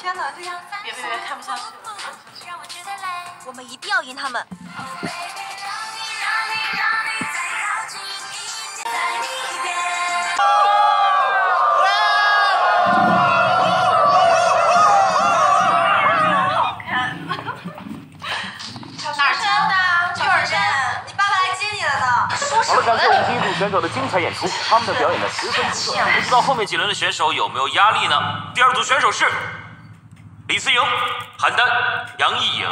天哪，这个别别别，看不下去了。让我觉得累。我们一定要赢他们。Baby，让你让你让你再靠近一点，在你边。哪儿教的？你爸爸来接你了呢。好了，感谢我们第一组选手的精彩演出，他们的表演呢十分出色。不知道后面几轮的选手有没有压力呢？第二组选手是李思莹、邯郸、杨艺颖。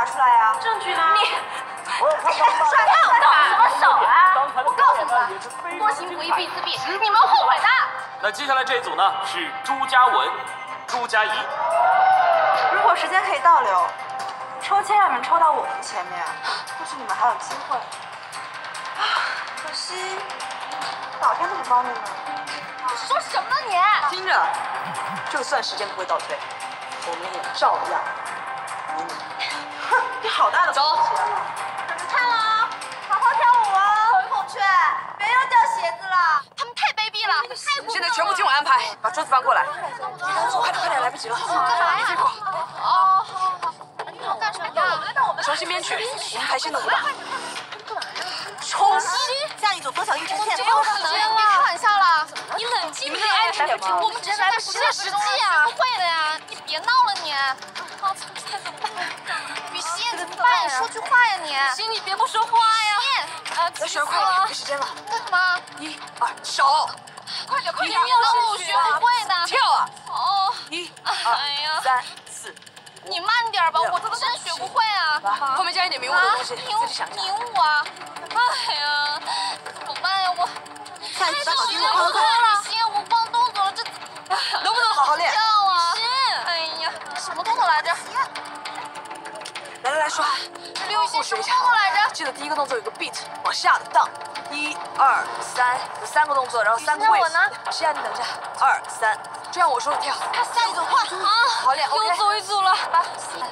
拿出来呀！证据呢？你我要看看甩动什么手啊？我告诉你们，多行不义必自毙，你们后悔的。那接下来这一组呢是朱嘉文、朱佳怡。如果时间可以倒流，抽签让你们抽到我们前面，或许你们还有机会。啊，可惜老天都不帮你们。说什么呢你？听着，就算时间不会倒退，我们也照样好大的走气啊！看了啊，好好跳舞哦，孔雀，别又掉鞋子了。他们太卑鄙了，太。现在全部听我安排，把桌子搬过来。快点，快点，来不及了。干嘛呀？哦，好好好，你要干什么呀？重新编曲，我们排新的舞蹈。重新？下一组风小玉呈现，没有时间了，别开玩笑了，你冷静点，安静点吗我们只是在实验实际啊，不会的呀，你别闹了你。啊，现在怎么办？雨欣怎么办？你说句话呀你。行，你别不说话呀。啊，来，雪儿，快点，没时间了。干什么？一、二，手，快点快点，别闹了，我学不会的。跳啊！哦，一、哎二、三、四。你慢点吧，我他妈真学不会啊。后面加一点民舞的东西，民自己想一想。民舞啊！哎呀，怎么办呀？我太时听了，间不够了，行，我忘动作了，这能不能好好练？跳啊！哎呀，什么动作来着？来来来，说，刘雨欣什么动作来着？记得第一个动作有个 beat 往下的荡，一二三，有三个动作，然后三个位置。那我呢？西亚，你等一下，二三，这样我说你跳。下一组换，啊，好练，OK 又走一组了。八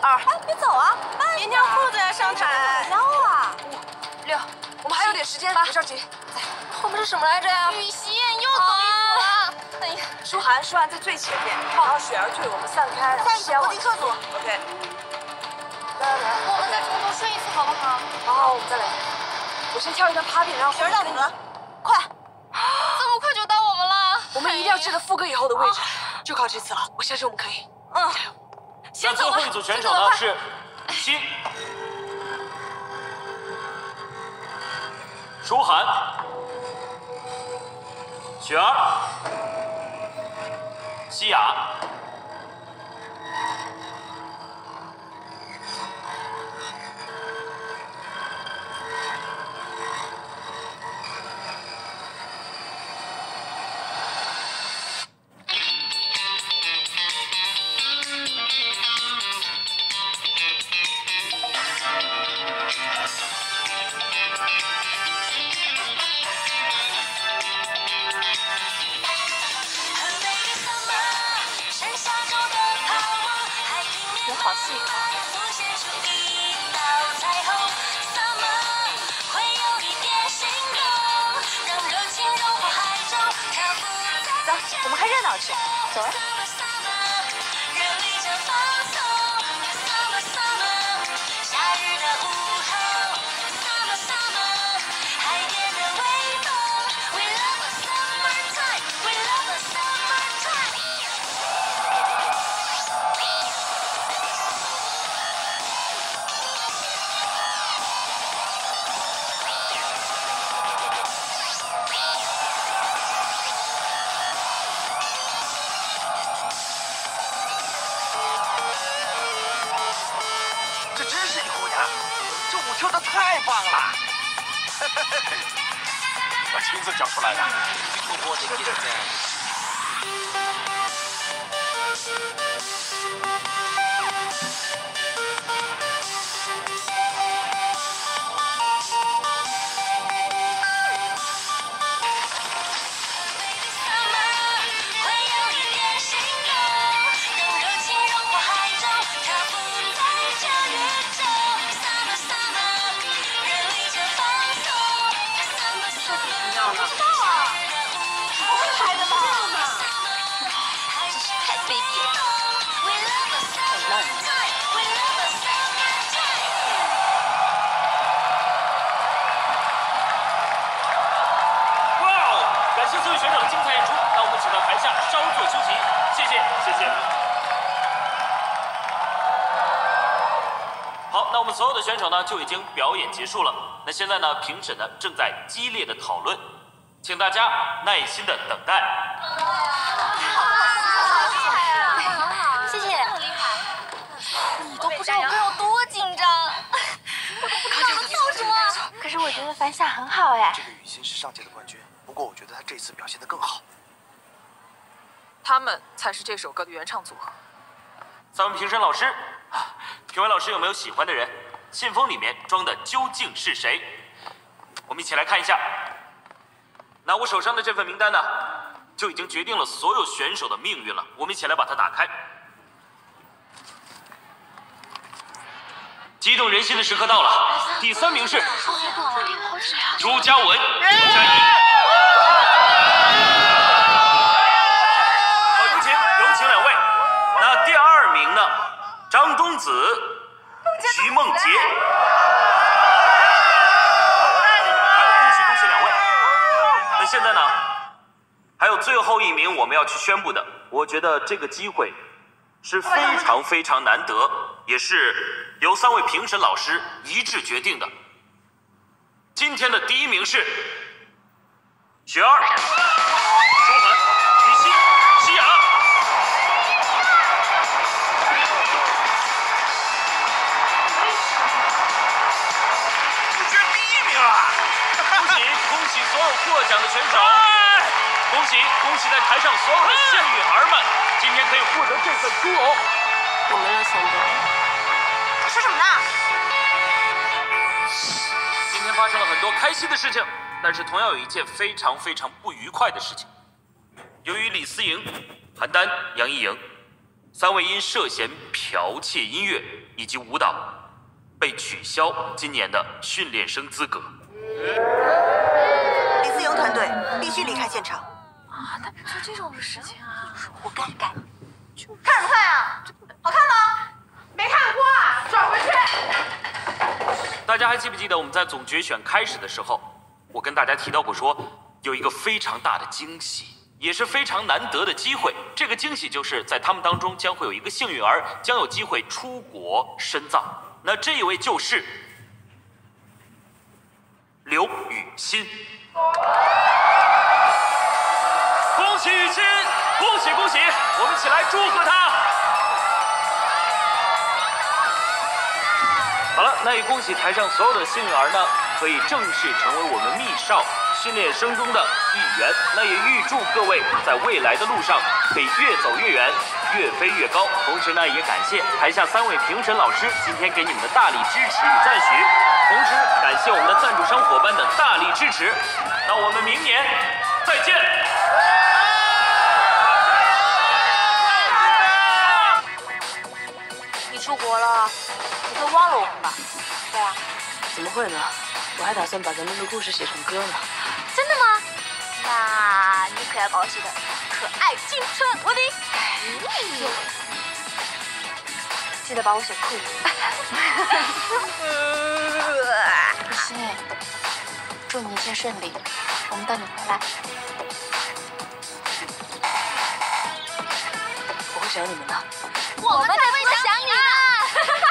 二，哎，别走啊，别尿裤子呀，上台。腰啊，五六，我们还有点时间，别着急。后面是什么来着呀？雨欣又走一组了。哎呀，舒涵，舒涵在最前面，然后雪儿退，我们散开，然后西亚往前组，OK。我们再从头试一次好不好？好好，我们再来。我先跳一段 popping，然后雪儿到你了，快！这么快就到我们了？我们一定要记得副歌以后的位置，就靠这次了。我相信我们可以。嗯，加油！那最后一组选手呢是新、舒涵、雪儿、西雅。走，我们看热闹去。走啊！太棒了！我亲自教出来的。稍作休息，谢谢，谢谢。好，那我们所有的选手呢就已经表演结束了。那现在呢，评审呢正在激烈的讨论，请大家耐心的等待。好谢谢，厉害。你都不知道我刚有多紧张，我都不知道我做什么。可是我觉得樊夏很好哎。这个雨欣是上届的冠军，不过我觉得她这次表现的更好。他们才是这首歌的原唱组合。咱们评审老师，啊评委老师有没有喜欢的人？信封里面装的究竟是谁？我们一起来看一下。那我手上的这份名单呢，就已经决定了所有选手的命运了。我们一起来把它打开。激动人心的时刻到了，第三名是朱嘉文、朱嘉怡。好，有请有请两位。那第二名呢？张东子、徐梦洁。还有恭喜恭喜两位。那现在呢？还有最后一名我们要去宣布的，我觉得这个机会是非常非常难得，也是由三位评审老师一致决定的。今天的第一名是雪儿、舒涵、雨欣、西雅。你居然第一名啊！恭喜恭喜所有获奖的选手！恭喜恭喜在台上所有的幸运儿们，今天可以获得这份殊荣。我没有想到。说什么呢？今天发生了很多开心的事情，但是同样有一件非常非常不愉快的事情。由于李思莹、韩丹、杨钰莹三位因涉嫌剽窃音乐以及舞蹈，被取消今年的训练生资格。李思莹团队必须离开现场。啊，他做这种事情啊！活该该。看不看啊？好看吗？没看过啊，转回去。大家还记不记得我们在总决选开始的时候，我跟大家提到过说，有一个非常大的惊喜，也是非常难得的机会。这个惊喜就是在他们当中将会有一个幸运儿将有机会出国深造。那这一位就是刘雨欣。恭喜雨欣，恭喜恭喜！我们一起来祝贺她。好了，那也恭喜台上所有的幸运儿呢，可以正式成为我们密少训练生中的一员。那也预祝各位在未来的路上可以越走越远，越飞越高。同时呢，也感谢台下三位评审老师今天给你们的大力支持与赞许，同时感谢我们的赞助商伙伴的大力支持。那我们明年再见。出国了？你都忘了我们吧？对啊。怎么会呢？我还打算把咱们的故事写成歌呢。真的吗？那你可要把我写的可爱青春无敌。记得把我写酷一点。可心，祝你一切顺利，我们等你回来。我会想你们的。我们才会想你呢！